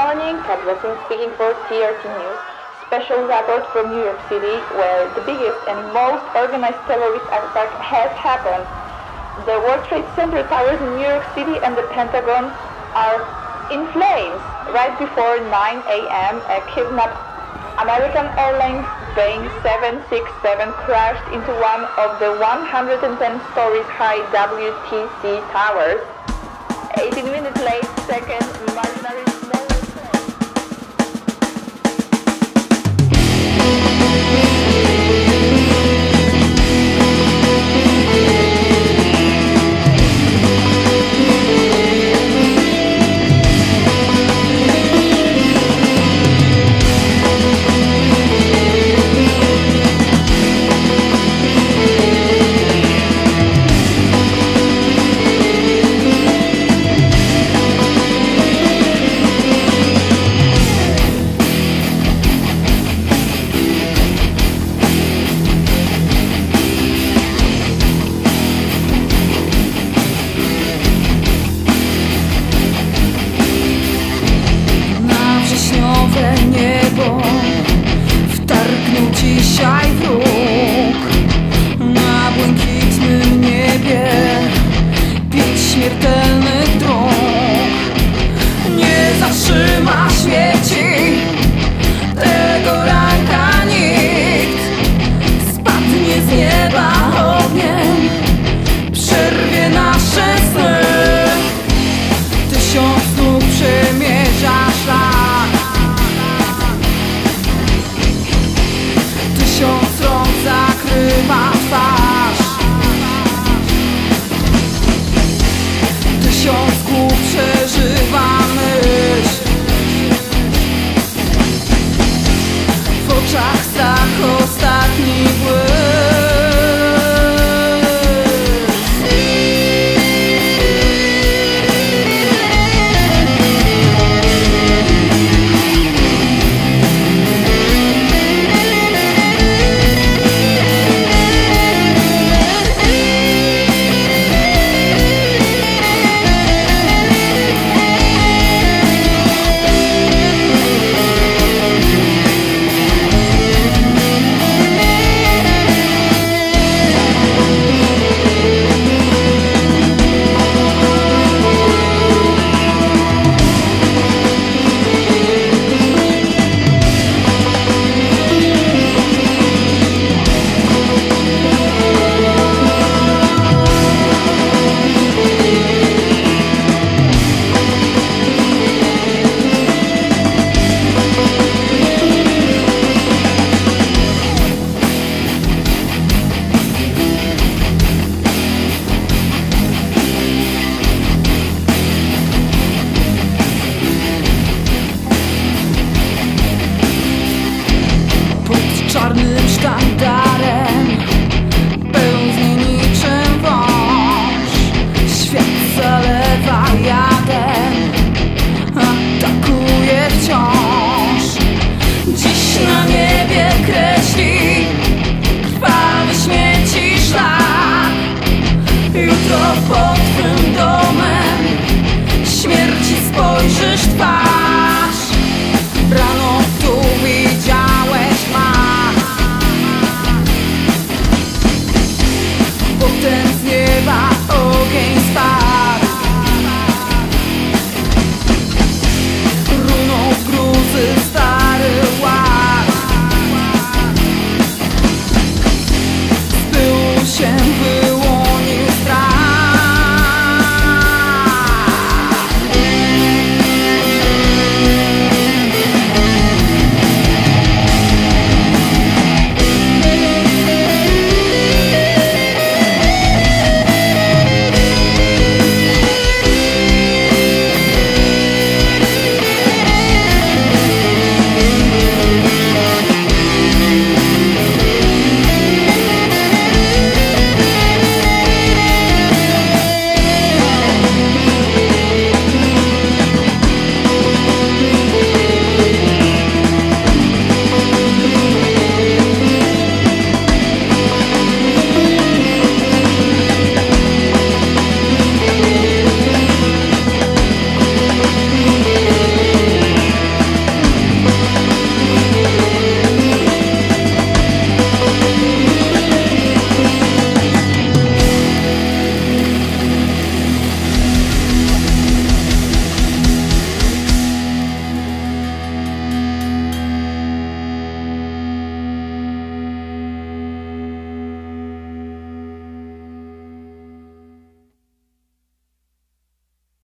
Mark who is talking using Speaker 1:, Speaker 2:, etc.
Speaker 1: morning, Kat Blessing speaking for TRT News. Special report from New York City, where the biggest and most organized terrorist attack has happened. The World Trade Center towers in New York City and the Pentagon are in flames. Right before 9 a.m., a kidnapped American Airlines Boeing 767 crashed into one of the 110 stories high WTC towers. 18 minutes late, second small my hoje está.